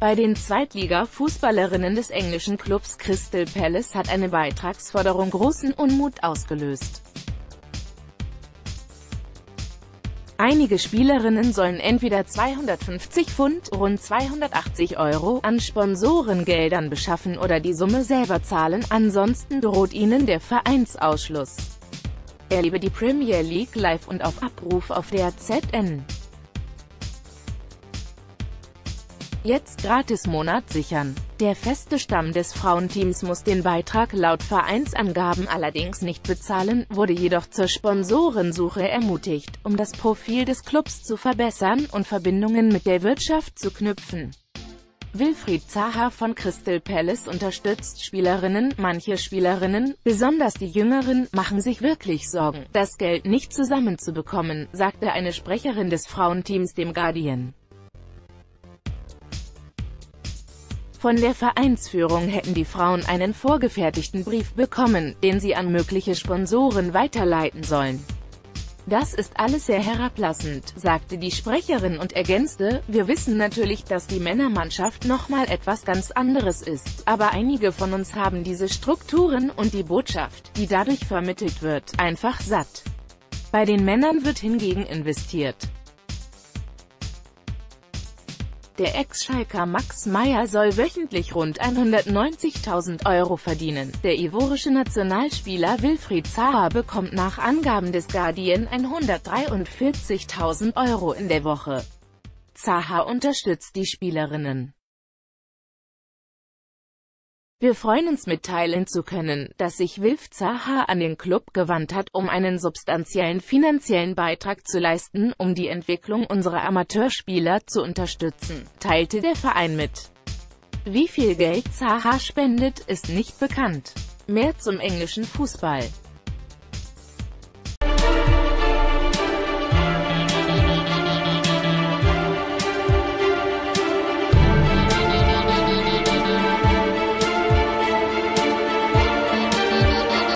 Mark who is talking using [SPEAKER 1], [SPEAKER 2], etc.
[SPEAKER 1] Bei den Zweitliga-Fußballerinnen des englischen Clubs Crystal Palace hat eine Beitragsforderung großen Unmut ausgelöst. Einige Spielerinnen sollen entweder 250 Pfund, rund 280 Euro, an Sponsorengeldern beschaffen oder die Summe selber zahlen, ansonsten droht ihnen der Vereinsausschluss. Erlebe die Premier League live und auf Abruf auf der ZN. Jetzt Gratis-Monat sichern. Der feste Stamm des Frauenteams muss den Beitrag laut Vereinsangaben allerdings nicht bezahlen, wurde jedoch zur Sponsorensuche ermutigt, um das Profil des Clubs zu verbessern und Verbindungen mit der Wirtschaft zu knüpfen. Wilfried Zaha von Crystal Palace unterstützt Spielerinnen, manche Spielerinnen, besonders die Jüngeren, machen sich wirklich Sorgen, das Geld nicht zusammenzubekommen, sagte eine Sprecherin des Frauenteams dem Guardian. Von der Vereinsführung hätten die Frauen einen vorgefertigten Brief bekommen, den sie an mögliche Sponsoren weiterleiten sollen. Das ist alles sehr herablassend, sagte die Sprecherin und ergänzte, wir wissen natürlich, dass die Männermannschaft nochmal etwas ganz anderes ist, aber einige von uns haben diese Strukturen und die Botschaft, die dadurch vermittelt wird, einfach satt. Bei den Männern wird hingegen investiert. Der Ex-Schalker Max Meyer soll wöchentlich rund 190.000 Euro verdienen. Der ivorische Nationalspieler Wilfried Zaha bekommt nach Angaben des Guardian 143.000 Euro in der Woche. Zaha unterstützt die Spielerinnen. Wir freuen uns mitteilen zu können, dass sich Wilf Zaha an den Club gewandt hat, um einen substanziellen finanziellen Beitrag zu leisten, um die Entwicklung unserer Amateurspieler zu unterstützen, teilte der Verein mit. Wie viel Geld Zaha spendet, ist nicht bekannt. Mehr zum englischen Fußball